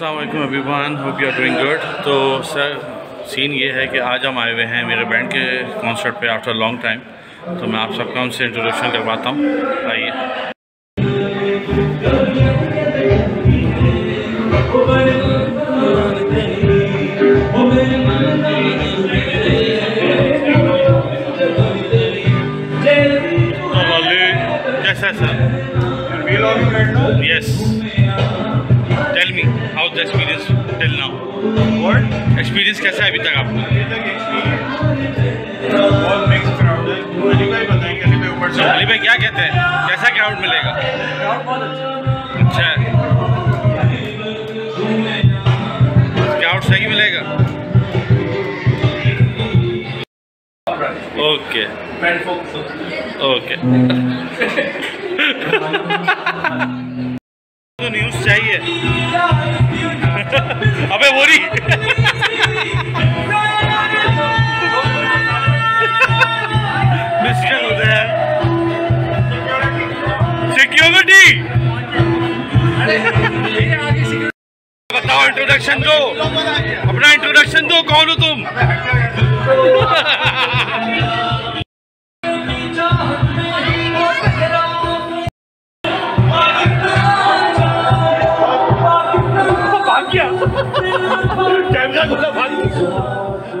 अस्सलाम अभिमान hope you are doing good तो सर सीन ये है कि आज हम आए हुए हैं मेरे बैंड के कॉन्सर्ट पे आफ्टर लॉन्ग टाइम तो मैं आप सबका उनसे इंट्रोडक्शन करवाता हूँ। आइए। भाई क्या कहते हैं? कैसा क्राउड मिलेगा? अच्छा। क्राउड सही मिलेगा? ओके ओके तो न्यूज़ चाहिए। अबे मिस्टर इंट्रोडक्शन दो। अपना इंट्रोडक्शन दो, कौन हो तुम?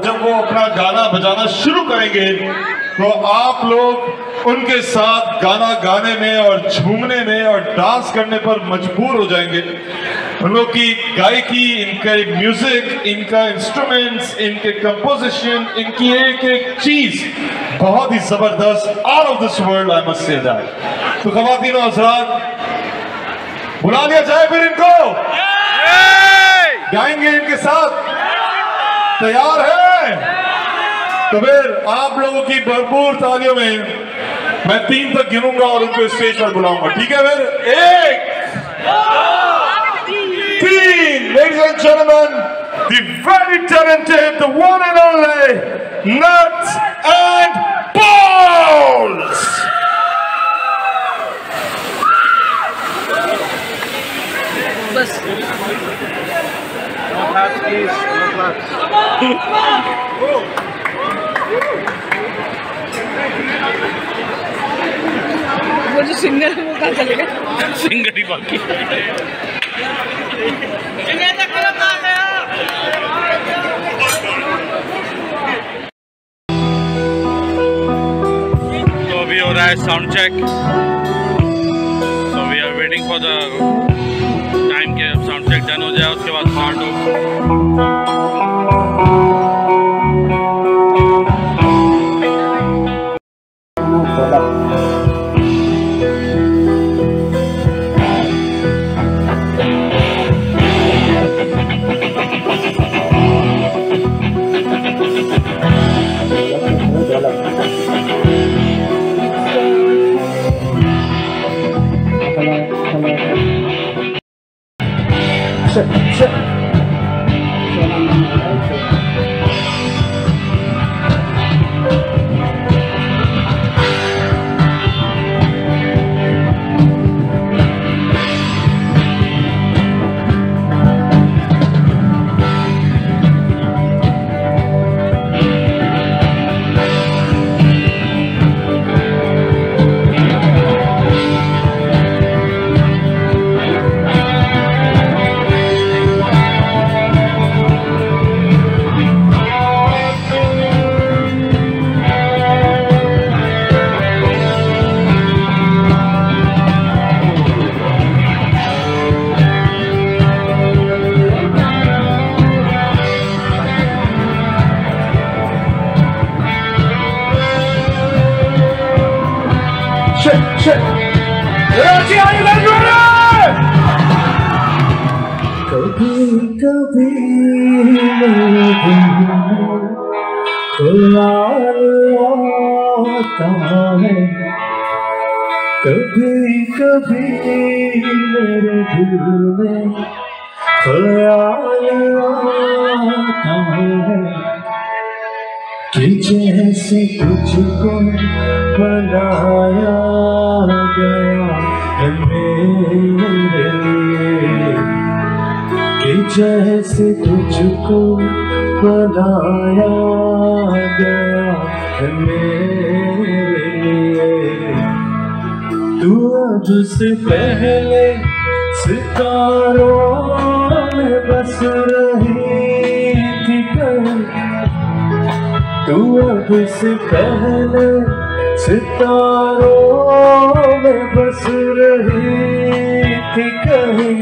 जब वो अपना गाना बजाना शुरू करेंगे तो आप लोग उनके साथ गाना गाने में और झूमने में और डांस करने पर मजबूर हो जाएँगे। उन लोग की गायकी इनका एक म्यूज़िक इनका इंस्ट्रूमेंट्स इनके कंपोजिशन इनकी एक एक चीज़। बहुत ही ज़बरदस्त out of this world I must say that तो खवातीन हजरात, बुला लिया जाए फिर इनको। गाएँगे इनके साथ। तैयार है। तो फिर आप लोगों की भरपूर तालियों में मैं तीन तक गिनूँगा और उनको स्टेज पर बुलाऊँगा। ठीक है फिर? एक। ladies and gentlemen the very talented the one and only nuts and balls बस वो जो सिंगर है वो कहाँ चलेगा सिंगड़ी बाकी हो sound check so we are waiting for the time के साउंड चेक डन हो जाए, उसके बाद स्टार्ट हो 是是。कभी कभी मेरे दिल में ख्याल आता है। कि जैसे तुझको बनाया जैसे तुझको बनाया गया मेरे लिए। तू अब से पहले सितारों में बस रही थी कहीं तू अब से पहले सितारों में बस रही थी कहीं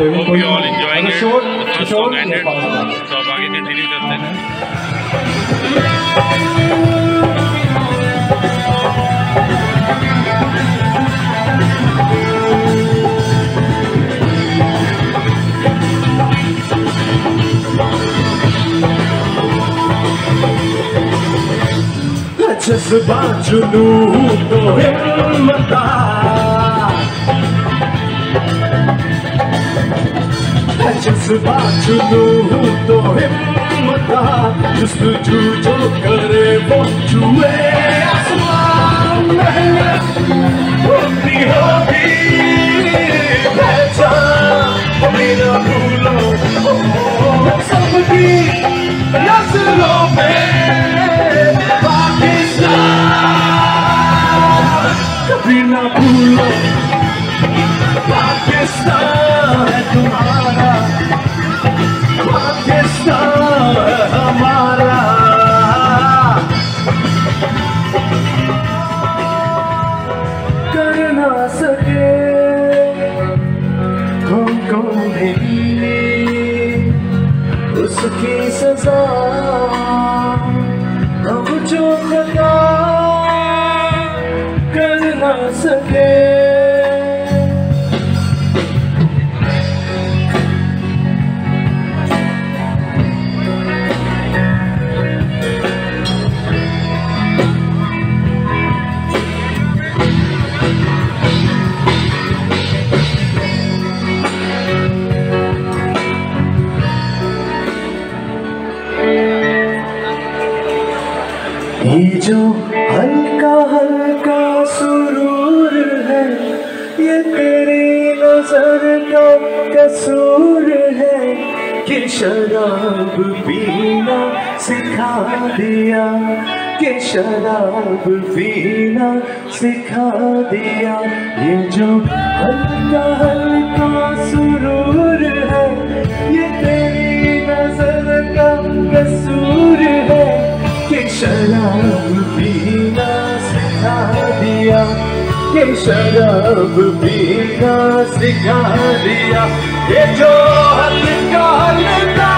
Hope you all enjoying it. The first song ended. तो अब आगे कंटिन्यू करते हैं जज्बा जुनू तो हिम्मता जज्बा जुनू तो हिम्मता जस्तजू जो करे वो छुए आसमान मेहनत होती होगी पहचान मेरा भूलो ओ, सबकी नज़रों में पाकिस्तान कभी ना भूलो पाकिस्तान है तुम्हारा कर ना सके ये जो हल्का तेरी नज़र का कसूर है कि शराब पीना सिखा दिया, कि शराब पीना सिखा दिया। ये जो हल्का हल्का सुरूर है, ये तेरी नज़र का कसूर है कि शराब पीना सिखा दिया। कि शराब पीना सिखा दिया। ये जो हल्का हल्का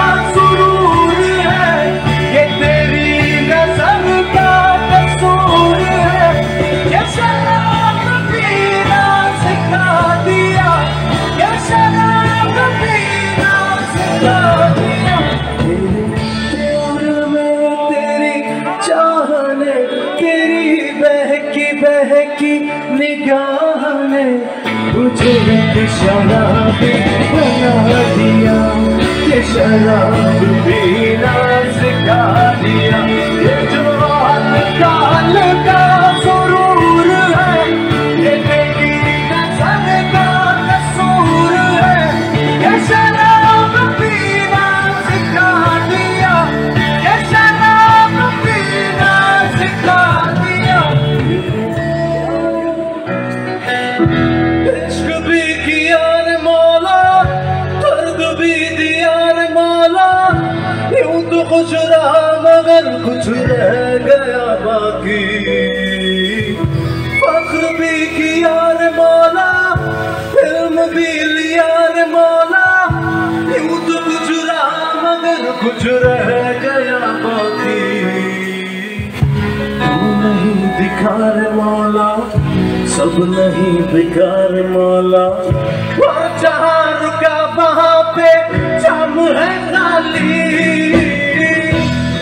बहकी की निगाह ने एक शराबी बना दिया शराब पीना। तो रहा, मगर कुछ रह गया बाकी। फख्र भी किया रे मौला फ़िल्म भी लिया रे मौला। यूँ तो कुछ रहा, मगर कुछ रह गया बाकी। तू नहीं दिखा रे मौला, सब नहीं बेकार मौला। जहाँ रुका, वहाँ पे जाम है खाली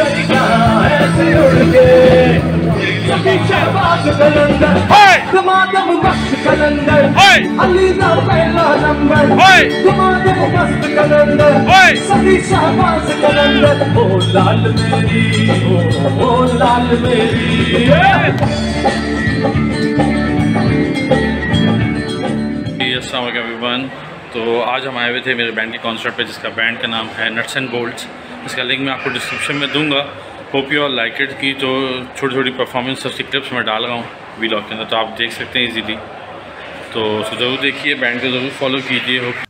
चली कहाँ ऐसे उड़ के। शहबाज कलंदर। Hey! दमादम कलंदर। Hey! पहला नंबर। Hey! मस्त कलंदर। सभी शहबाज कलंदर। ओ लाल मेरी ओ, ओ लाल मेरी। अस्सलाम वालेकुम एवरीवन तो आज हम आए हुए थे मेरे बैंड के कॉन्सर्ट पे जिसका बैंड का नाम है नट्स एंड बोल्ट्स इसका लिंक मैं आपको डिस्क्रिप्शन में दूँगा। Hope you all like it की तो छोटी छोटी परफॉर्मेंस सबसे क्लिप्स मैं डाल रहा हूँ वीलॉग के अंदर तो आप देख सकते हैं इजीली तो ज़रूर देखिए बैंड को ज़रूर फॉलो कीजिए। होप